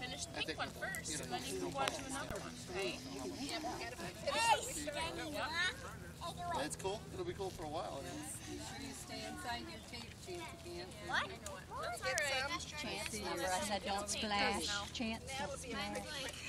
Finish the pink one first, and then you can go on to another one, right? Yeah, we gotta That's cool. It'll be cool for a while. Be sure you stay inside your tape, Chance, again. What? That's all right. Chance number. I said don't splash. Chance, don't splash.